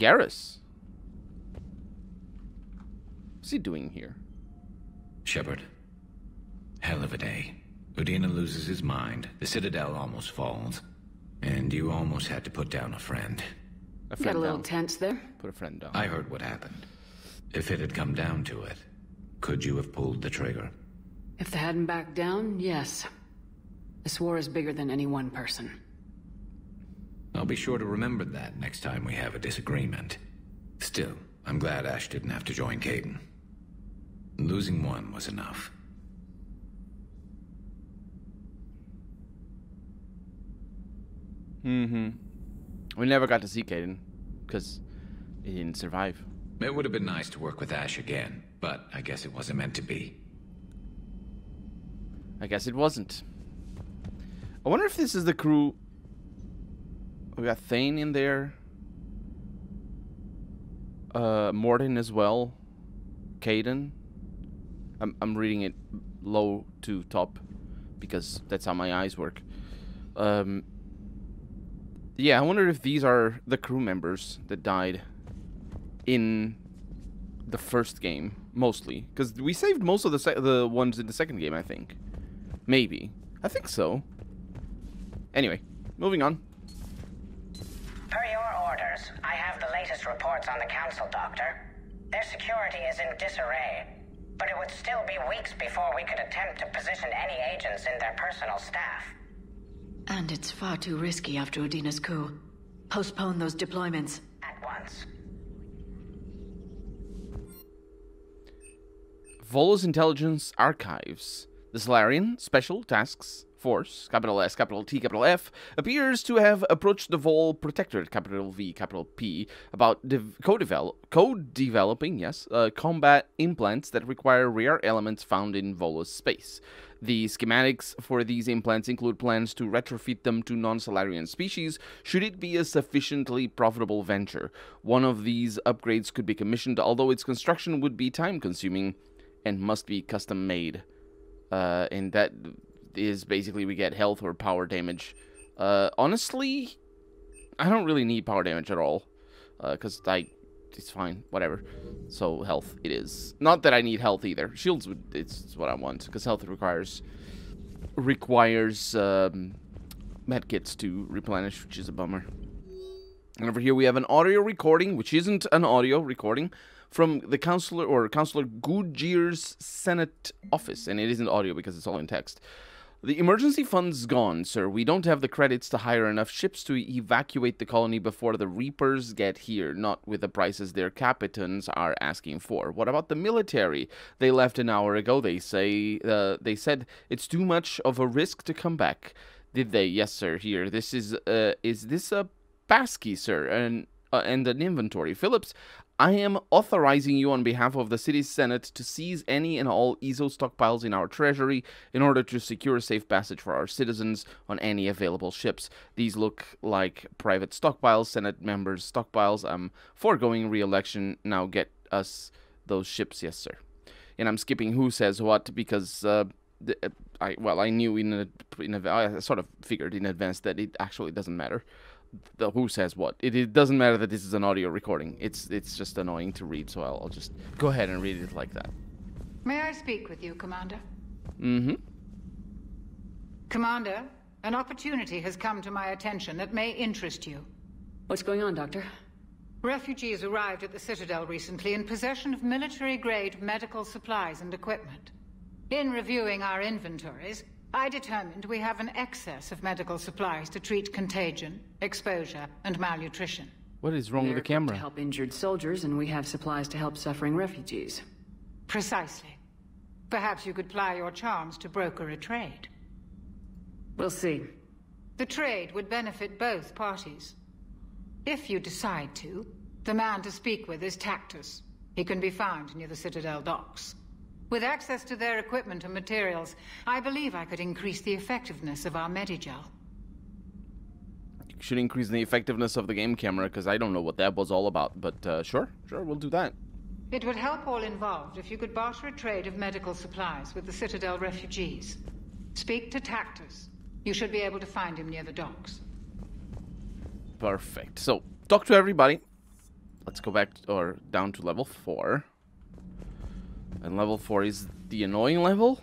Garrus. What's he doing here? Shepard. Hell of a day. Udina loses his mind, the Citadel almost falls, and you almost had to put down a friend. A Got friend a little down. tense there. Put a friend down. I heard what happened. If it had come down to it, could you have pulled the trigger? If they hadn't backed down, yes. This war is bigger than any one person. I'll be sure to remember that next time we have a disagreement. Still, I'm glad Ash didn't have to join Kaidan. Losing one was enough. Mm-hmm. We never got to see Kaidan because he didn't survive. It would have been nice to work with Ash again, but I guess it wasn't meant to be. I guess it wasn't. I wonder if this is the crew. We got Thane in there. Uh, Mordin as well. Kaidan. I'm I'm reading it low to top because that's how my eyes work. Um. Yeah, I wonder if these are the crew members that died in the first game, mostly, because we saved most of the the ones in the second game, I think. Maybe. I think so. Anyway, moving on. Per your orders, I have the latest reports on the Council, Doctor. Their security is in disarray, but it would still be weeks before we could attempt to position any agents in their personal staff. And it's far too risky after Udina's coup. Postpone those deployments. At once. Volus Intelligence Archives. The Salarian Special Tasks Force, capital S, capital T, capital F, appears to have approached the Vol Protectorate, capital V, capital P, about dev- co-develop, co-developing, yes, uh, combat implants that require rare elements found in Volus space. The schematics for these implants include plans to retrofit them to non Salarian species should it be a sufficiently profitable venture. One of these upgrades could be commissioned, although its construction would be time consuming and must be custom made. Uh, and that is basically we get health or power damage. Uh, honestly, I don't really need power damage at all. Because I. It's fine, whatever. So health it is. Not that I need health either. Shields would it's what I want because health requires requires um, medkits to replenish, which is a bummer. And over here we have an audio recording, which isn't an audio recording, from the counselor or Counselor Goodyear's Senate office, and it isn't audio because it's all in text. The emergency fund's gone, sir. We don't have the credits to hire enough ships to evacuate the colony before the Reapers get here, not with the prices their captains are asking for. What about the military? They left an hour ago. They say uh, they said it's too much of a risk to come back. Did they? Yes, sir. Here, this is uh, is this a passkey, sir, and uh, and an inventory. Phillips, I am authorizing you on behalf of the city's senate to seize any and all eezo stockpiles in our treasury in order to secure safe passage for our citizens on any available ships. These look like private stockpiles, senate members' stockpiles. I'm foregoing re-election. Now get us those ships, yes, sir. And I'm skipping who says what because uh, uh, I well I knew in a, in a, I sort of figured in advance that it actually doesn't matter the who says what. It, it doesn't matter that this is an audio recording. It's it's just annoying to read, so I'll, I'll just go ahead and read it like that. May I speak with you, Commander? Mm-hmm. Commander, an opportunity has come to my attention that may interest you. What's going on, Doctor? Refugees arrived at the Citadel recently in possession of military-grade medical supplies and equipment. In reviewing our inventories, I determined we have an excess of medical supplies to treat contagion, exposure, and malnutrition. What is wrong They're with the camera? To help injured soldiers, and we have supplies to help suffering refugees. Precisely. Perhaps you could ply your charms to broker a trade. We'll see. The trade would benefit both parties. If you decide to, the man to speak with is Tactus. He can be found near the Citadel docks. With access to their equipment and materials, I believe I could increase the effectiveness of our Medigel. Should increase the effectiveness of the game camera because I don't know what that was all about. But uh, sure, sure, we'll do that. It would help all involved if you could barter a trade of medical supplies with the Citadel refugees. Speak to Tactus. You should be able to find him near the docks. Perfect. So talk to everybody. let's go back or down to level four. And level four is the annoying level.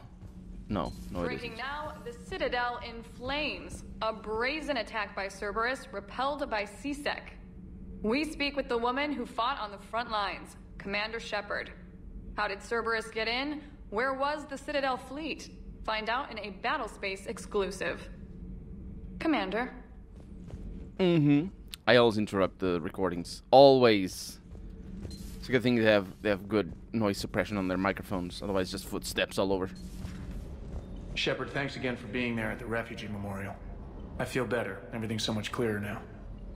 No, no, it Breaking now, the Citadel in flames. A brazen attack by Cerberus, repelled by C-Sec. We speak with the woman who fought on the front lines, Commander Shepard. How did Cerberus get in? Where was the Citadel fleet? Find out in a Battlespace exclusive. Commander, Mm-hmm. I always interrupt the recordings. Always. It's a good thing they have they have good noise suppression on their microphones. Otherwise, just footsteps all over. Shepard, thanks again for being there at the refugee memorial. I feel better. Everything's so much clearer now.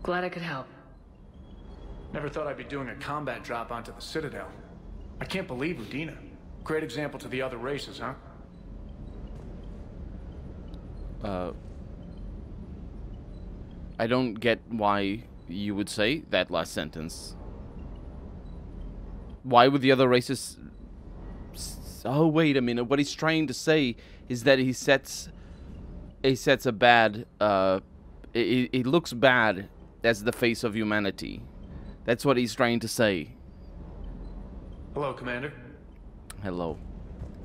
Glad I could help. Never thought I'd be doing a combat drop onto the Citadel. I can't believe Udina. Great example to the other races, huh? Uh, I don't get why you would say that last sentence. Why would the other races? s- Oh wait a minute. What he's trying to say is that he sets, he sets a bad. Uh, it, it looks bad as the face of humanity. That's what he's trying to say. Hello, Commander. Hello.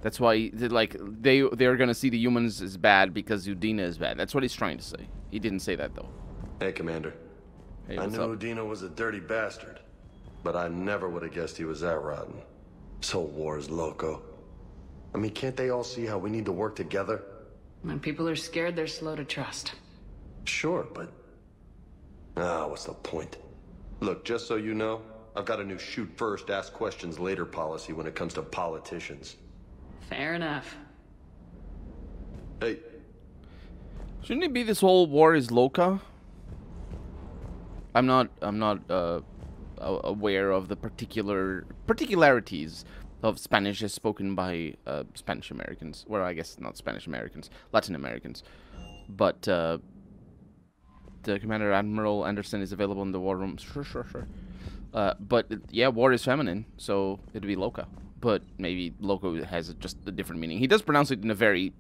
That's why, they- like, they they're gonna see the humans as bad because Udina is bad. That's what he's trying to say. He didn't say that though. Hey, Commander. Hey, I knew up? Udina was a dirty bastard, but I never would have guessed he was that rotten. So war is loco. I mean, can't they all see how we need to work together? When people are scared, they're slow to trust. Sure, but... Ah, what's the point? Look, just so you know, I've got a new shoot first, ask questions later policy when it comes to politicians. Fair enough. Hey, Shouldn't it be this whole war is Loca? I'm not. I'm not uh, a- aware of the particular particularities of Spanish as spoken by uh, Spanish Americans. Well, I guess not Spanish Americans, Latin Americans. But uh, the Commander Admiral Anderson is available in the war room. Sure, sure, sure. Uh, but yeah, war is feminine, so it'd be Loca. But maybe Loco has just a different meaning. He does pronounce it in a very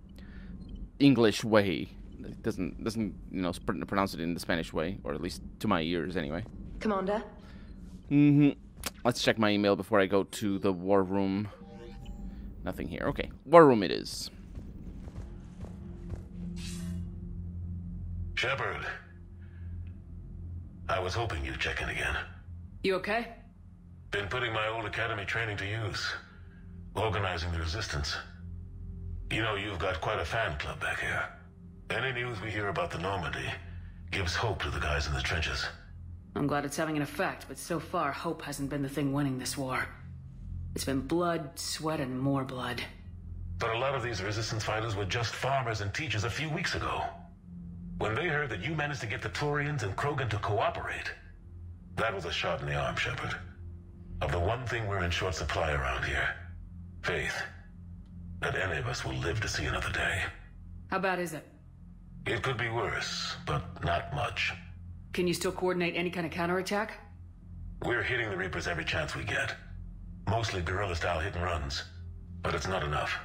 English way. It doesn't doesn't you know pronounce it in the Spanish way, or at least to my ears anyway. Commander? Hmm Let's check my email before I go to the war room. Nothing here. Okay, war room it is. Shepard. I was hoping you'd check in again. You okay? Been putting my old academy training to use. Organizing the resistance. You know, you've got quite a fan club back here. Any news we hear about the Normandy gives hope to the guys in the trenches. I'm glad it's having an effect, but so far, hope hasn't been the thing winning this war. It's been blood, sweat, and more blood. But a lot of these resistance fighters were just farmers and teachers a few weeks ago. When they heard that you managed to get the Turians and Krogan to cooperate, that was a shot in the arm, Shepard. Of the one thing we're in short supply around here faith. That any of us will live to see another day. How bad is it? It could be worse, but not much. Can you still coordinate any kind of counterattack? We're hitting the Reapers every chance we get. Mostly guerrilla style hit and runs. But it's not enough.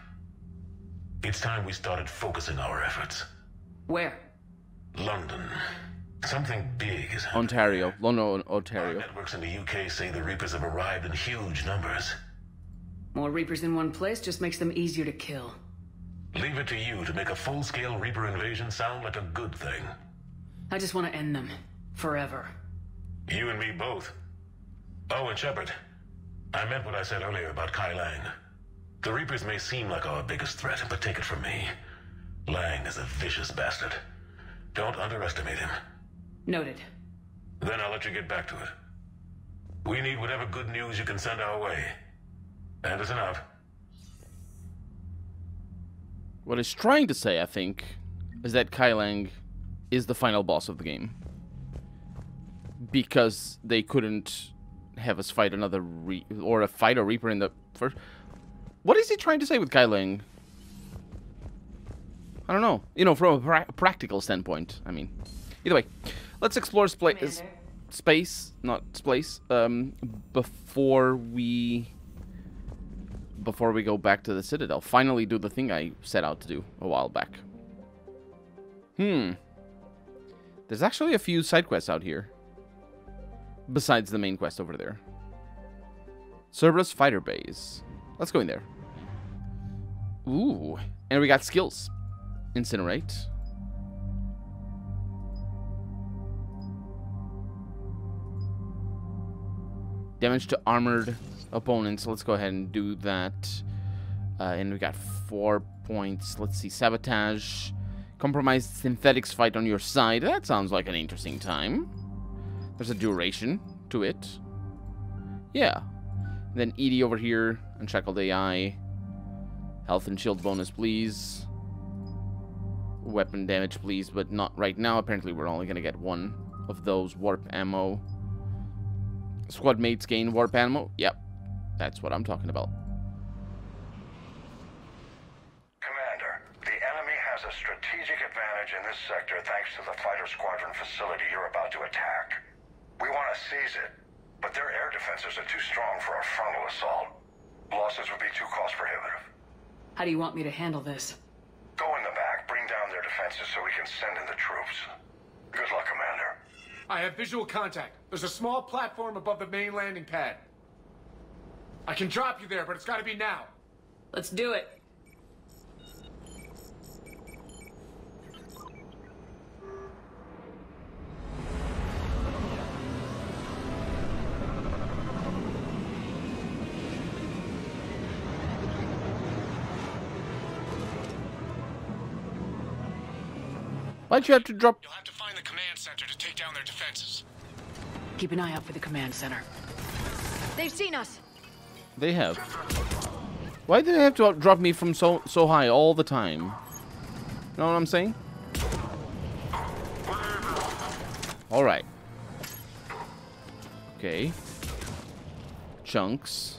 It's time we started focusing our efforts. Where? London. Something big is happening. Ontario, London, Ontario. Our Ontario. networks in the UK say the Reapers have arrived in huge numbers. More Reapers in one place just makes them easier to kill. Leave it to you to make a full-scale Reaper invasion sound like a good thing. I just want to end them. Forever. You and me both. Oh, and Shepard. I meant what I said earlier about Kai Leng. The Reapers may seem like our biggest threat, but take it from me. Leng is a vicious bastard. Don't underestimate him. Noted. Then I'll let you get back to it. We need whatever good news you can send our way. Anderson out. What he's trying to say, I think, is that Kai Leng is the final boss of the game. Because they couldn't have us fight another re- or a fight a Reaper in the first. What is he trying to say with Kai Leng? I don't know. You know, from a pra- practical standpoint. I mean, either way, let's explore spla- s- space, not space, um, before we before we go back to the Citadel. Finally do the thing I set out to do a while back. Hmm. There's actually a few side quests out here. Besides the main quest over there. Cerberus Fighter Base. Let's go in there. Ooh. And we got skills. Incinerate. Damage to armored opponents. Let's go ahead and do that. Uh, and we got four points. Let's see. Sabotage. Compromised synthetics fight on your side. That sounds like an interesting time. There's a duration to it. Yeah. And then EDI over here. Unshackled AI. Health and shield bonus, please. Weapon damage, please, but not right now. Apparently, we're only going to get one of those warp ammo. Squad mates gain warp ammo. Yep. That's what I'm talking about. Commander, the enemy has a strategic advantage in this sector thanks to the fighter squadron facility you're about to attack. We want seize it, but their air defenses are too strong for a frontal assault. Losses would be too cost prohibitive. How do you want me to handle this? Go in the back, bring down their defenses so we can send in the troops. Good luck, Commander. I have visual contact. There's a small platform above the main landing pad. I can drop you there, but it's gotta be now. Let's do it. Why'd you have to drop... You'll have to find the command center to take down their defenses. Keep an eye out for the command center. They've seen us. They have. Why do they have to drop me from so so high all the time? You know what I'm saying? Alright. Okay. Chunks.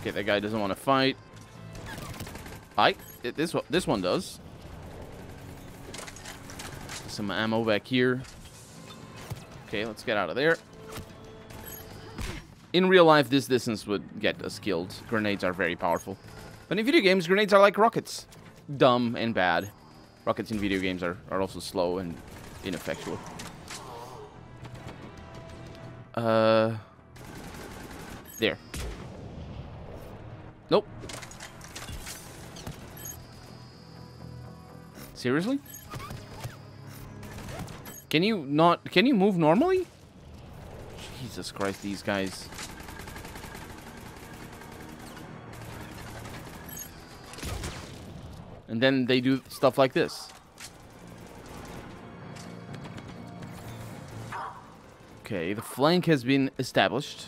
Okay, that guy doesn't want to fight. I this one this one does. Some ammo back here. Okay, let's get out of there. In real life, this distance would get us killed. Grenades are very powerful. But in video games, grenades are like rockets. Dumb and bad. Rockets in video games are, are also slow and ineffectual. Uh... There. Nope. Seriously? Can you not... Can you move normally? Jesus Christ, these guys. And then they do stuff like this. Okay, the flank has been established.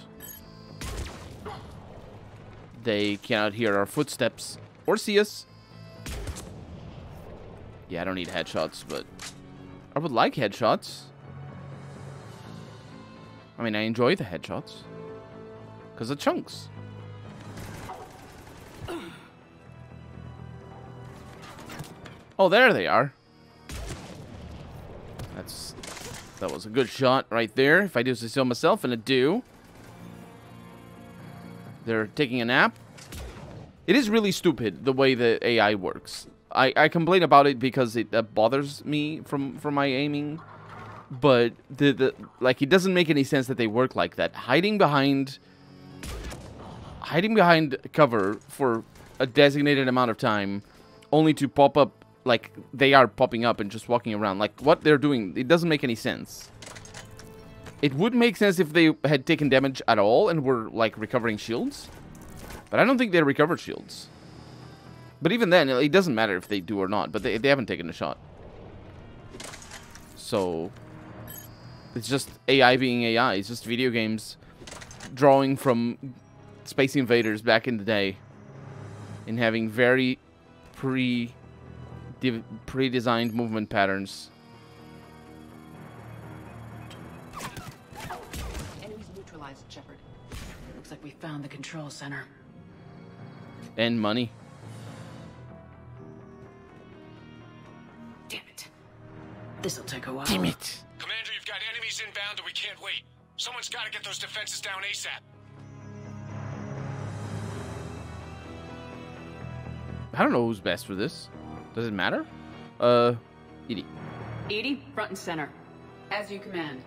They cannot hear our footsteps or see us. Yeah, I don't need headshots, but I would like headshots. I mean, I enjoy the headshots. Because of chunks. Oh, there they are. That's... That was a good shot right there, if I do say so myself, and I do. They're taking a nap. It is really stupid, the way the AI works. I, I complain about it because it bothers me from, from my aiming but the the like it doesn't make any sense that they work like that. Hiding behind hiding behind cover for a designated amount of time only to pop up like they are popping up and just walking around. Like what they're doing, it doesn't make any sense. It would make sense if they had taken damage at all and were like recovering shields. But I don't think they recovered shields. But even then, it doesn't matter if they do or not, but they, they haven't taken a shot. So, it's just AI being AI. It's just video games drawing from Space Invaders back in the day and having very pre pre-designed movement patterns. Enemies neutralized, Shepard. Looks like we found the control center. And money. This'll take a while. Damn it. Commander, you've got enemies inbound and we can't wait. Someone's got to get those defenses down ASAP. I don't know who's best for this. Does it matter? Uh, ED. EDI, front and center. As you command.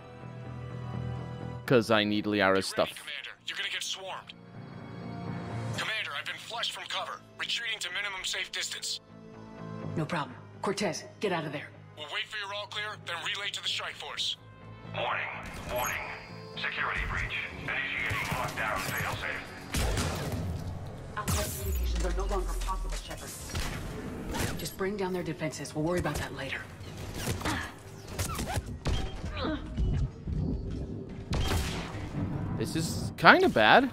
Because I need Liara's stuff. Commander. You're gonna get swarmed. Commander, I've been flushed from cover. Retreating to minimum safe distance. No problem. Cortez, get out of there. We'll wait for your all clear, then relay to the strike force. Warning. Warning. Security breach. Initiating lockdown failsafe. Outside communications are no longer possible, Shepard. Just bring down their defenses. We'll worry about that later. This is kind of bad.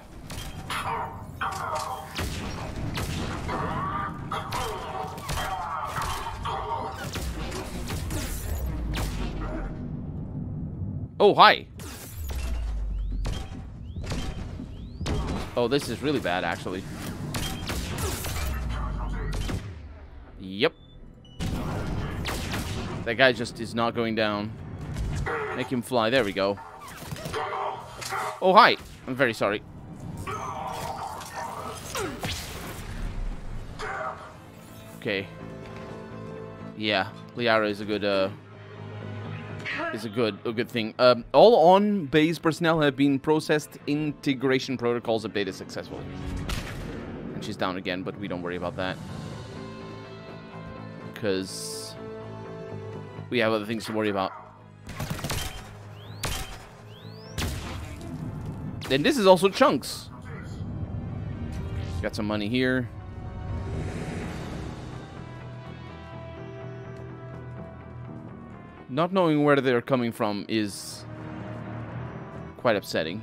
Oh, hi. Oh, this is really bad, actually. Yep. That guy just is not going down. Make him fly. There we go. Oh, hi. I'm very sorry. Okay. Yeah, Liara is a good, uh, is a good, a good thing. Um, all on-base personnel have been processed. Integration protocols updated successfully. And she's down again, but we don't worry about that. Because we have other things to worry about. And this is also chunks. Got some money here. Not knowing where they're coming from is quite upsetting.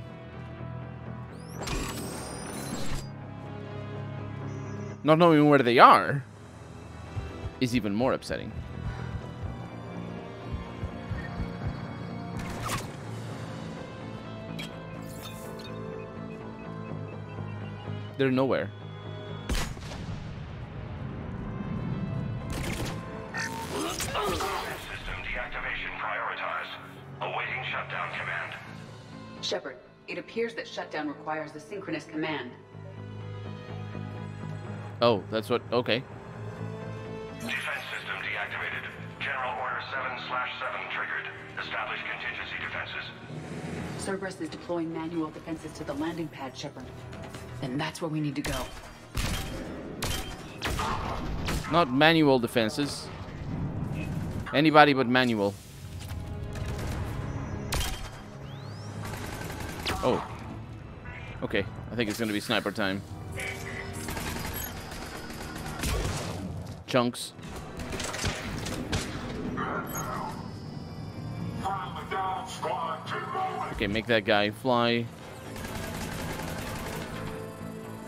Not knowing where they are is even more upsetting. They're nowhere. Shutdown command. Shepard, it appears that shutdown requires a synchronous command. Oh, that's what. Okay. Defense system deactivated. General Order 7 slash 7 triggered. Establish contingency defenses. Cerberus is deploying manual defenses to the landing pad, Shepard. Then that's where we need to go. Not manual defenses. Anybody but manual. Oh. Okay, I think it's gonna be sniper time. Chunks. Okay, make that guy fly.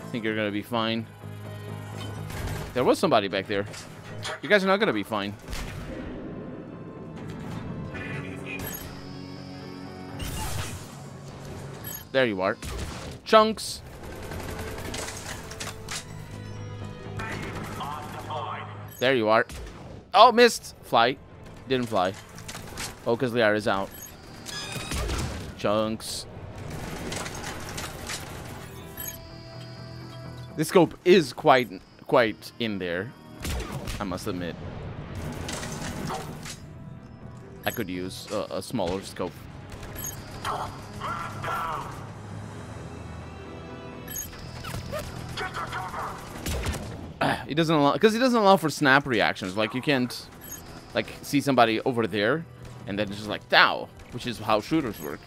I think you're gonna be fine. There was somebody back there. You guys are not gonna be fine. There you are. Chunks. There you are. Oh, missed. Fly. Didn't fly. Because Liara is out. Chunks. This scope is quite quite in there. I must admit. I could use a, a smaller scope. it doesn't allow because it doesn't allow for snap reactions. Like you can't like see somebody over there and then just like Dow, which is how shooters work.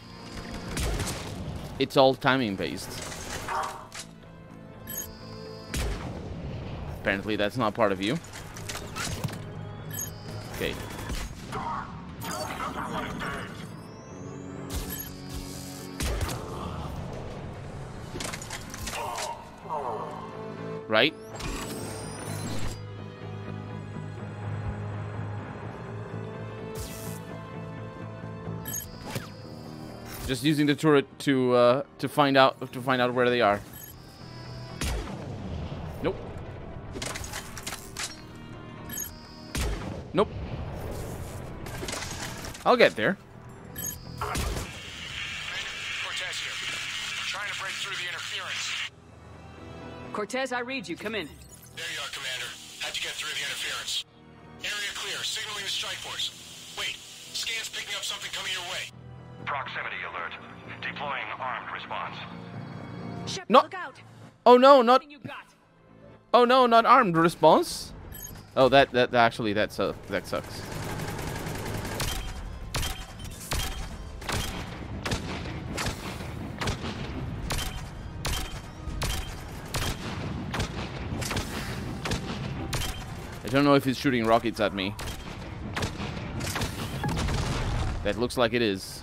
It's all timing based. Apparently that's not part of you. Okay. Right? Just using the turret to uh, to find out to find out where they are. Nope. Nope. I'll get there. Cortez here. We're trying to break through the interference. Cortez, I read you. Come in. There you are, Commander. How'd you get through the interference? Area clear. Signaling the strike force. Wait, Scan's picking up something coming your way. Proximity alert. Deploying armed response. No. Oh no, not. Oh no, not armed response. Oh, that that actually that su that sucks. I don't know if he's shooting rockets at me. That looks like it is.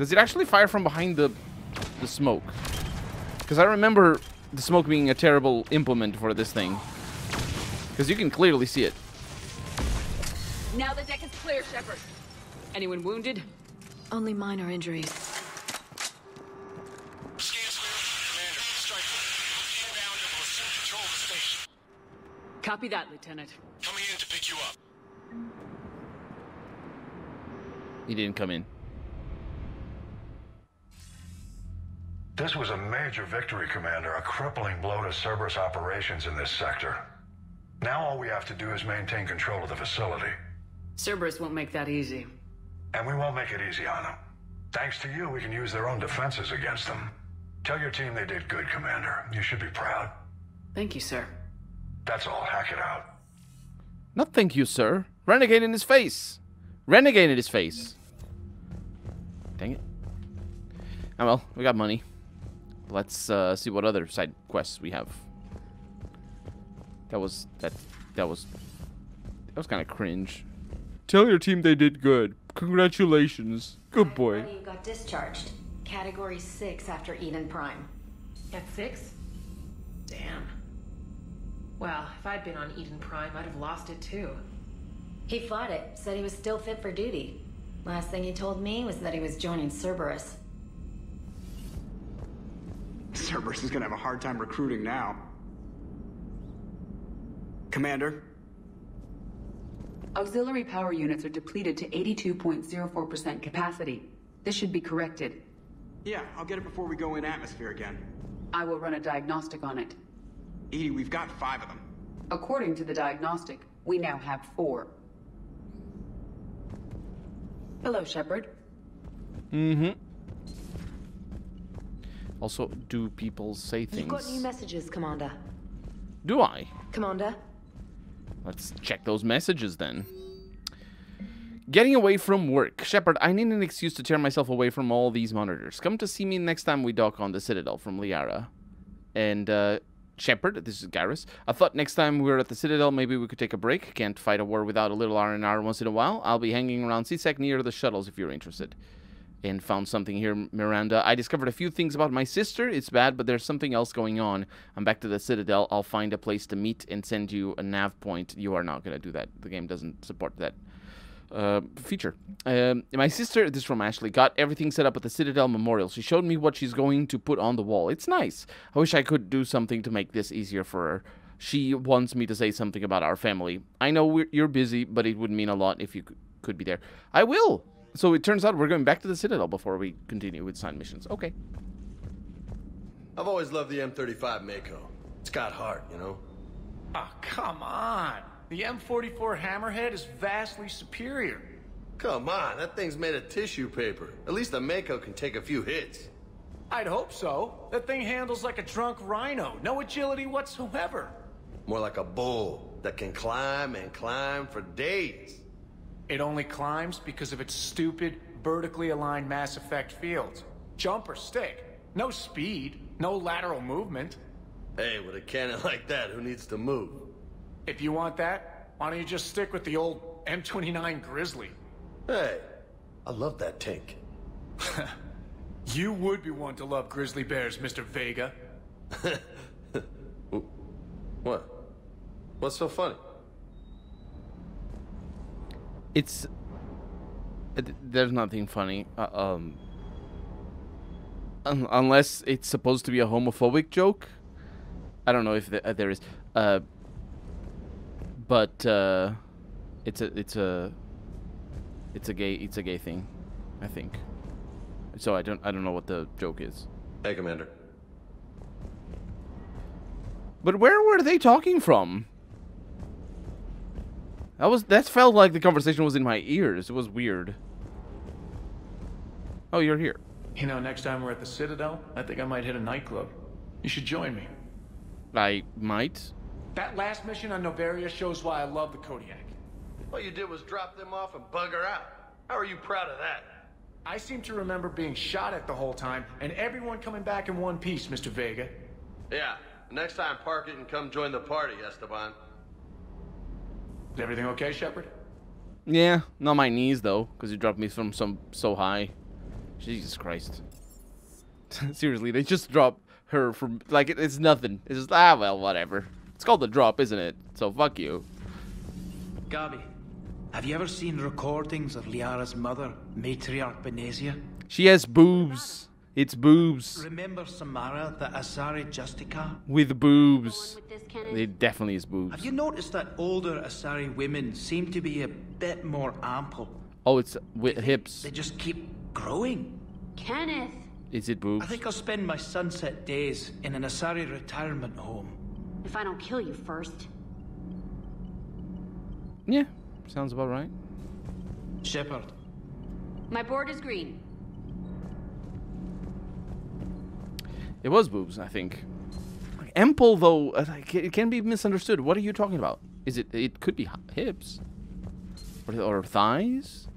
Does it actually fire from behind the the smoke? Because I remember the smoke being a terrible implement for this thing. Because you can clearly see it. Now the deck is clear, Shepard. Anyone wounded? Only minor injuries. Copy that, Lieutenant. Coming in to pick you up. He didn't come in. This was a major victory, Commander. A crippling blow to Cerberus operations in this sector. Now all we have to do is maintain control of the facility. Cerberus won't make that easy. And we won't make it easy on them. Thanks to you, we can use their own defenses against them. Tell your team they did good, Commander. You should be proud. Thank you, sir. That's all. Hack it out. Not thank you, sir. Renegade in his face. Renegade in his face. Dang it. Oh well, we got money. Let's uh, see what other side quests we have. That was that that was that was kind of cringe. Tell your team they did good. Congratulations. Good boy. You got discharged. Category 6 after Eden Prime. At six? Damn. Well, if I'd been on Eden Prime, I'd have lost it too. He fought it, said he was still fit for duty. Last thing he told me was that he was joining Cerberus. Cerberus is gonna have a hard time recruiting now. Commander? Auxiliary power units are depleted to 82.04% capacity. This should be corrected. Yeah, I'll get it before we go in atmosphere again. I will run a diagnostic on it. EDI, we've got five of them. According to the diagnostic, we now have four. Hello, Shepard. Mm-hmm. Also, do people say things? You've got new messages, Commander. Do I? Commander? Let's check those messages then. Getting away from work. Shepard, I need an excuse to tear myself away from all these monitors. Come to see me next time we dock on the Citadel from Liara. And, uh, Shepard, this is Garrus. I thought next time we were at the Citadel, maybe we could take a break. Can't fight a war without a little R&R once in a while. I'll be hanging around C-Sec near the shuttles if you're interested. And found something here, Miranda. I discovered a few things about my sister. It's bad, but there's something else going on. I'm back to the Citadel. I'll find a place to meet and send you a nav point. You are not going to do that. The game doesn't support that uh, feature. Um, my sister, this is from Ashley, got everything set up at the Citadel Memorial. She showed me what she's going to put on the wall. It's nice. I wish I could do something to make this easier for her. She wants me to say something about our family. I know you're busy, but it would mean a lot if you could be there. I will. So it turns out we're going back to the Citadel before we continue with side missions. Okay. I've always loved the M35 Mako. It's got heart, you know? Ah, come on. The M44 Hammerhead is vastly superior. Come on, that thing's made of tissue paper. At least the Mako can take a few hits. I'd hope so. That thing handles like a drunk rhino. No agility whatsoever. More like a bull that can climb and climb for days. It only climbs because of its stupid, vertically aligned mass effect fields. Jump or stick. No speed, no lateral movement. Hey, with a cannon like that, who needs to move? If you want that, why don't you just stick with the old M29 Grizzly? Hey, I love that tank. you would be one to love grizzly bears, Mr. Vega. what? What's so funny? It's it, there's nothing funny. Uh, um, un unless it's supposed to be a homophobic joke. I don't know if uh, there is. Uh, but uh, it's a it's a it's a gay it's a gay thing, I think. So I don't I don't know what the joke is. Hey, Commander. But where were they talking from? That was that felt like the conversation was in my ears. It was weird. Oh, you're here. You know, next time we're at the Citadel, I think I might hit a nightclub. You should join me. I might. That last mission on Noveria shows why I love the Kodiak. All you did was drop them off and bugger out. How are you proud of that? I seem to remember being shot at the whole time, and everyone coming back in one piece, Mr. Vega. Yeah, next time park it and come join the party, Esteban. Is everything okay, Shepard? Yeah, not my knees though, because you dropped me from some so high. Jesus Christ. Seriously, they just dropped her from like it, it's nothing. It's just ah well whatever. It's called the drop, isn't it? So fuck you. Gabby, have you ever seen recordings of Liara's mother, Matriarch Benezia? She has boobs. It's boobs. Remember Samara, the Asari Justicar? With boobs. It definitely is boobs. Have you noticed that older Asari women seem to be a bit more ample? Oh, it's with hips. They just keep growing. Kenneth! Is it boobs? I think I'll spend my sunset days in an Asari retirement home. If I don't kill you first. Yeah, sounds about right. Shepard. My board is green. It was boobs, I think. Ample, though, uh, it can be misunderstood. What are you talking about? Is it? It could be hips, or, or thighs,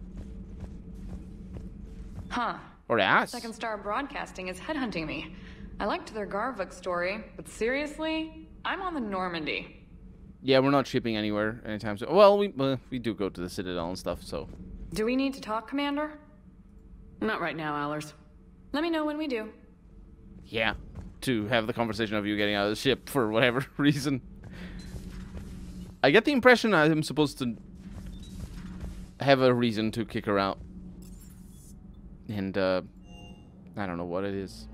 Huh. or ass. Second Star Broadcasting is headhunting me. I liked their Garvuk story, but seriously, I'm on the Normandy. Yeah, we're not shipping anywhere anytime soon. Well, we uh, we do go to the Citadel and stuff, so Do we need to talk, Commander? Not right now, Allers. Let me know when we do. Yeah, to have the conversation of you getting out of the ship for whatever reason. I get the impression I'm supposed to have a reason to kick her out, and uh, I don't know what it is.